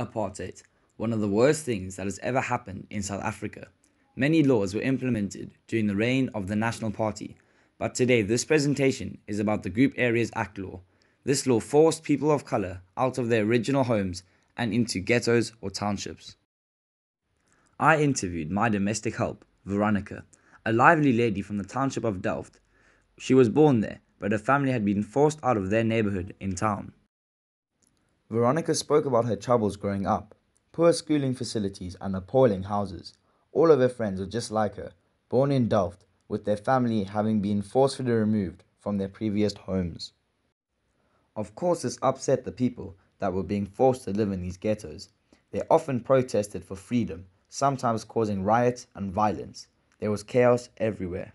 Apartheid, one of the worst things that has ever happened in South Africa. Many laws were implemented during the reign of the National Party, but today this presentation is about the Group Areas Act law. This law forced people of colour out of their original homes and into ghettos or townships. I interviewed my domestic help, Veronica, a lively lady from the township of Delft. She was born there, but her family had been forced out of their neighbourhood in town. Veronica spoke about her troubles growing up poor schooling facilities and appalling houses. All of her friends were just like her, born in Delft, with their family having been forcefully removed from their previous homes. Of course, this upset the people that were being forced to live in these ghettos. They often protested for freedom, sometimes causing riots and violence. There was chaos everywhere.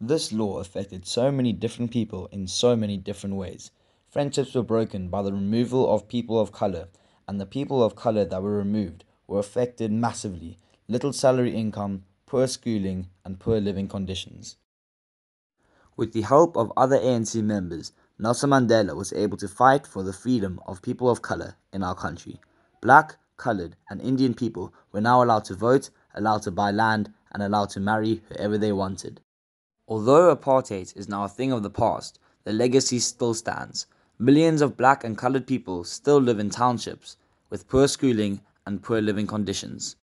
This law affected so many different people in so many different ways. Friendships were broken by the removal of people of color, and the people of color that were removed were affected massively little salary income, poor schooling, and poor living conditions. With the help of other ANC members, Nelson Mandela was able to fight for the freedom of people of color in our country. Black, colored, and Indian people were now allowed to vote, allowed to buy land, and allowed to marry whoever they wanted. Although apartheid is now a thing of the past, the legacy still stands. Millions of black and colored people still live in townships with poor schooling and poor living conditions.